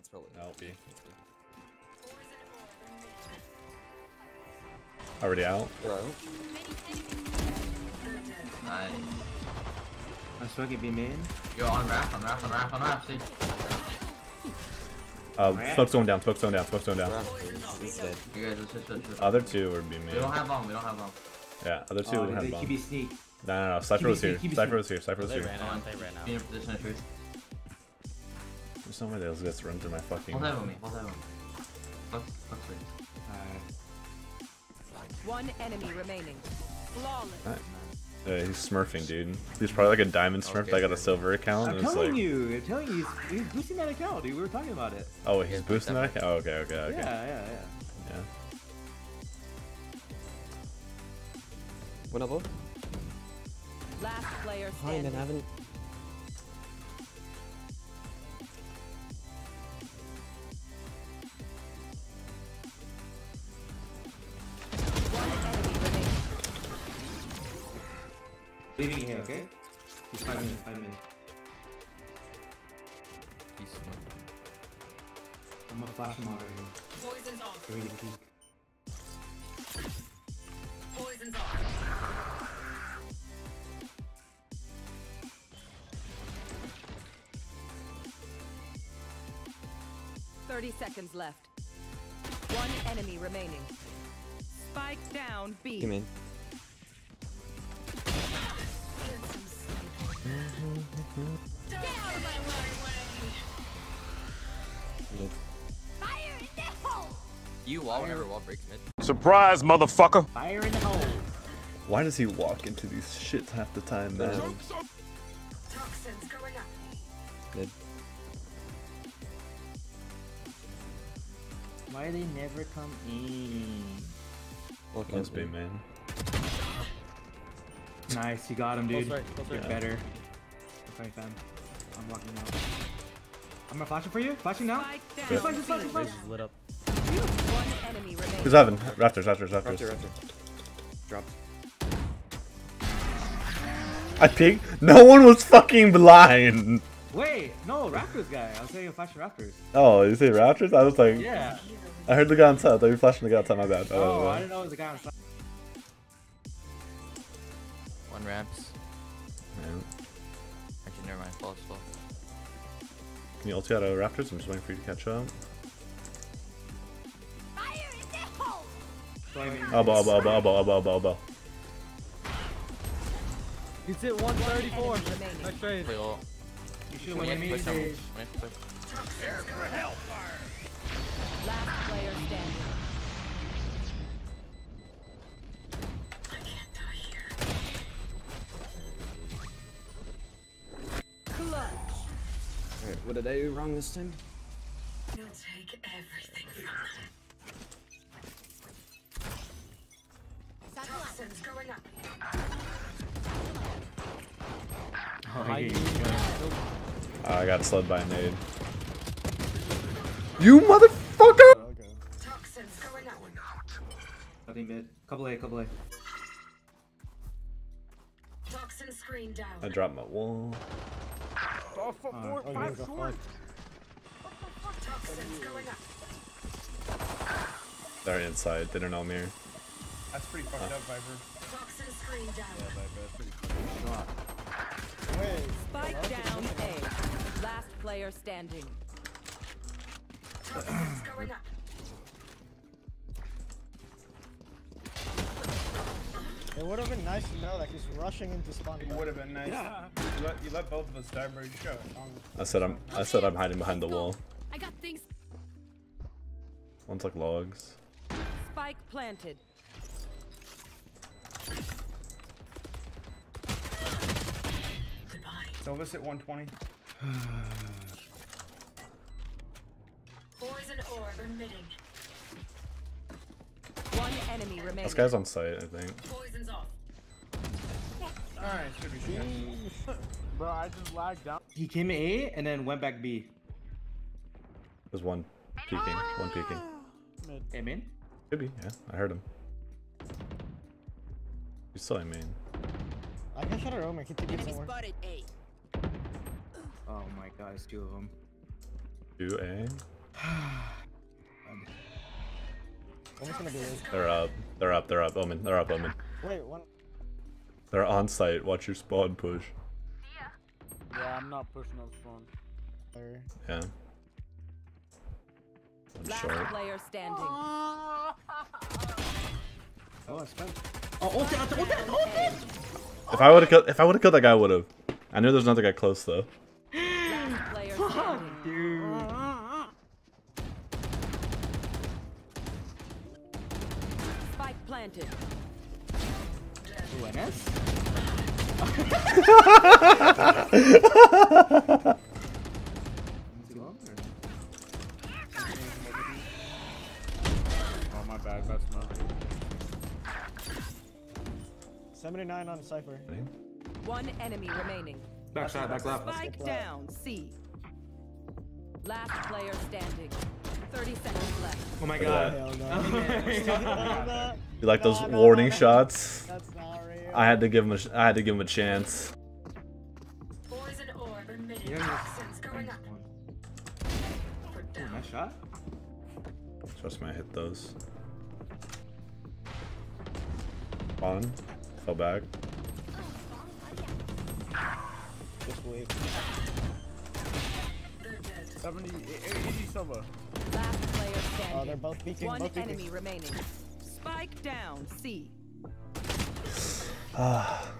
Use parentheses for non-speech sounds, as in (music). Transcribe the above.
it's probably. No, B. it's B. Already out. They're out. Nice. I'm smoking B main. Yo, on ramp, on ramp, on ramp, on ramp, see? Uh, smoke's going down. Smoke's going down. Smoke's going down. Ramp. He's, he's dead. You guys, let's just, let's just. Other two would be me. We don't have long, we don't have long. Yeah, other two Oh, would have they bomb. QB sneak. No, no, no. Cypher Keep was it here. sneak, Cypher was here. Cypher was They here. ran out. They ran out. There's no way those guys run through my fucking. Hold that with me, hold that with me. Let's, let's wait. Alright. One enemy remaining. Flawless. Yeah, he's smurfing, dude. He's probably like a diamond smurf Okay, that got a silver account. I'm telling like, you, I'm telling you, he's, he's boosting that account, dude. We were talking about it. oh, he's Yeah, boosting that account. Oh, okay, okay, okay. Yeah, yeah, yeah. yeah. One above. Last player Behind and standing. haven't. Leaving here, okay? He's five minutes, five minutes. I'm gonna flash him out right here. Poison's off. Ready to peek. Poison's off. Thirty seconds left. One enemy remaining. Spike down B. Come in. You wall whenever wall breaks mid. Surprise, motherfucker! Fire in the hole! Why does he walk into these shits half the time, man? Um, mid. Why they never come in? Wall One's cancel. B, man. Nice, you got him, dude. Close right, close Get right. better. Okay, fam. I'm walking out. I'm gonna flash it for you. Flashing now. Spike down Just flash, just flash, B. just is lit up. One enemy remaining. Who's having? Rafters, Rafters, Rafter, Rafters. Rafter. Dropped. I peeked. No one was fucking blind. Wait, no, Rafters guy. I was saying flash Rafters. Oh, you say Rafters? I was like, Yeah. I heard the guy on top. I thought you were flashing the guy on top. My bad. Oh, Oh, I didn't know it was the guy on side. One ramps. man. Actually, never mind. False, false. Can you ulti out of Rafters? I'm just waiting for you to catch up. So, I mean, Elbow, elbow, elbow, elbow, elbow, elbow, elbow. He's hit One 134. enemy remaining. Nice trade. Play low. you should When win you what did I do wrong this time? You'll take everything from Toxins going up. Oh, I hear you. I got slid by a nade. You motherfucker! Toxins going up. Nothing mid. Couple A, couple A. Toxin screen down. I dropped my wall. Oh, fuck, Uh, four, okay, five go short. Toxins going up. They're inside. They don't know me. That's pretty fucked up, Viper. Toxin screen down. viper that's pretty fucked Wait. Spike down A. Last player standing. Toxins going up. It would have been nice to know that he's rushing into spawn. It would have been nice. You, let, you let both of us die, bro. You shot. Um, I said I'm. I said I'm hiding behind the wall. I got things. One's like logs. Spike planted. Goodbye. Silvis at 120. Poison orb emitting. One enemy remaining. This guy's on site, I think. Poison's off. Alright, should be shit. (laughs) Bro, I just lagged down. He came A and then went back B. There's one peeking. One peeking. Hey, man. Could be. Yeah, I heard him. He's still in main. I can shut a room and continue somewhere. spotted A. Oh my god, it's two of them. Two A. (sighs) I'm just gonna do this. They're up. They're up. They're up. Omen. They're up. Omen. Wait, one. They're on site. Watch your spawn push. Yeah, I'm not pushing up spawn. Or... Yeah. One Last short. player standing. Oh, I spent. Oh, ult it, ult it, ult it, ult it! If I would have killed, if I would have killed that guy, I would have. I knew there's another guy close though. Last player standing. Dude. Spike planted. Ooh, NS? Too long, or- Oh my bad, that's not. 79 on Cypher. One enemy remaining. Back shot, back left. Spike down. C. Last player standing. 30 seconds left. Oh my god. that. Hell no. (laughs) Oh my God. no, You like those No, no, warning no, no. shots? That's not real. I had to give him a, I had to give him a chance. Poison orb emitting Yeah, yeah. toxins going up. For Ooh, nice shot. Trust me, I hit those. Spawn. Fell back. Just wait. 70, e- e- 80 silver. Last player standing. Oh, they're both peeking, One both peeking. enemy remaining. Spike down. C. Ah.